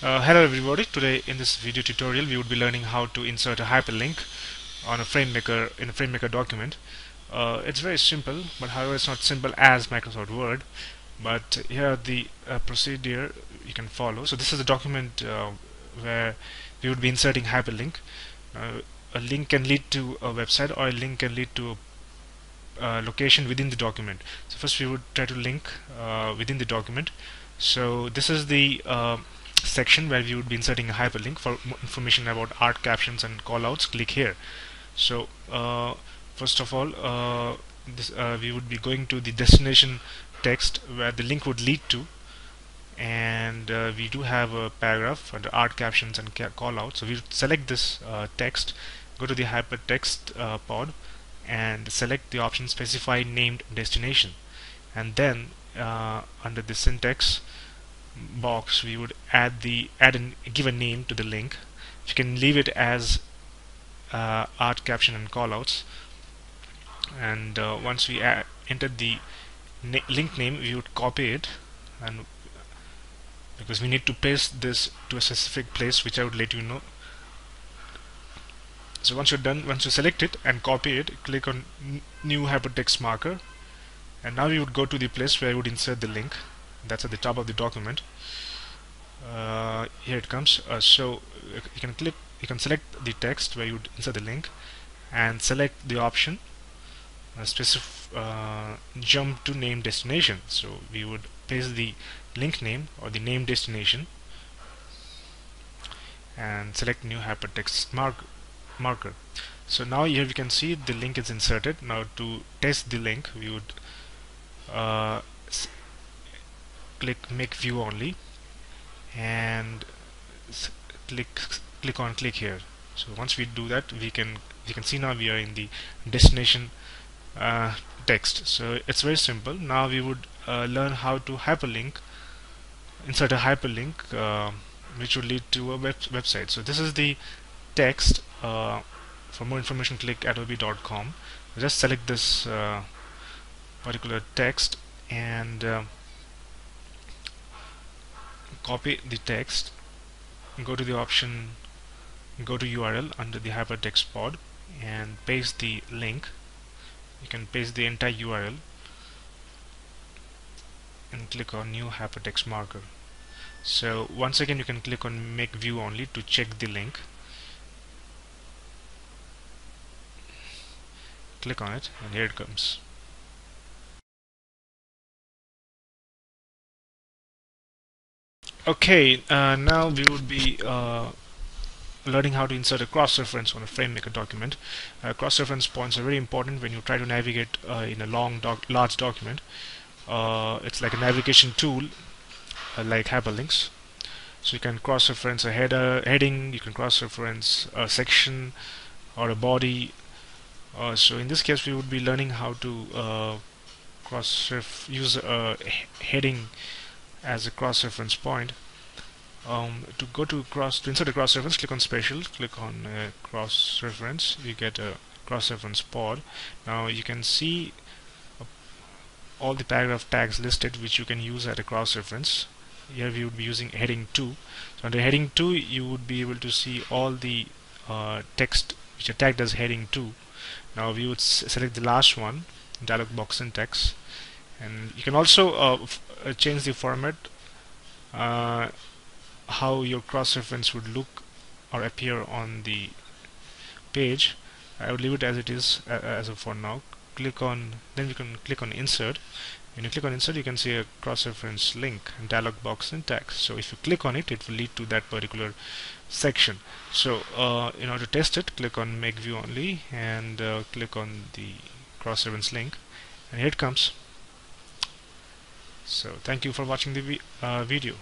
Uh, hello everybody, today in this video tutorial we would be learning how to insert a hyperlink on a FrameMaker in a FrameMaker document. Uh, it's very simple, but however it's not simple as Microsoft Word. But here the uh, procedure you can follow. So this is a document uh, where we would be inserting hyperlink. Uh, a link can lead to a website or a link can lead to a uh, location within the document. So first we would try to link within the document. So this is the section where we would be inserting a hyperlink for information about art captions and callouts click here. So uh, first of all uh, this, uh, we would be going to the destination text where the link would lead to and uh, we do have a paragraph under art captions and ca callouts. So we select this uh, text go to the hypertext uh, pod and select the option specify named destination. And then under the syntax box we would add the add and give a name to the link. You can leave it as uh, art caption and callouts. And uh, once we enter the na link name we would copy it. And because we need to paste this to a specific place which I would let you know. So once you're done once you select it and copy it click on new hypertext marker. And now you would go to the place where you would insert the link that's at the top of the document. Uh, here it comes. Uh, so you can click you can select the text where you would insert the link and select the option uh, specific uh, jump to name destination. So we would paste the link name or the name destination and select new hypertext mark marker. So now here we can see the link is inserted. Now to test the link we would uh, click make view only and click click on click here. So once we do that we can we can see now we are in the destination uh, text. So it's very simple. Now we would uh, learn how to hyperlink insert a hyperlink uh, which would lead to a web website. So this is the text uh, for more information click adobe.com just select this uh, particular text and uh, copy the text go to the option go to URL under the hypertext pod and paste the link. You can paste the entire URL and click on new hypertext marker. So once again you can click on make view only to check the link. Click on it and here it comes Okay, uh, now we would be uh, learning how to insert a cross-reference on a FrameMaker document. Uh, cross-reference points are very important when you try to navigate uh, in a long, doc large document. Uh, it's like a navigation tool, uh, like hyperlinks. So you can cross-reference a header, heading. You can cross-reference a section or a body. so in this case, we would be learning how to cross-ref use a heading as a cross-reference point. Um, to go to cross to insert a cross-reference, click on Special, click on uh, cross-reference. You get a cross-reference pod. Now you can see uh, all the paragraph tags listed, which you can use at a cross-reference. Here we would be using heading 2. So under heading 2, you would be able to see all the uh, text which are tagged as heading 2. Now we would select the last one, dialog box syntax, and you can also uh, uh, change the format uh, how your cross-reference would look or appear on the page. I would leave it as it is as of for now. Click on then you can click on insert. When you click on insert you can see a cross-reference link dialog box syntax so if you click on it it will lead to that particular section. So uh, in order to test it click on make view only and uh, click on the cross-reference link. And here it comes so thank you for watching the uh, video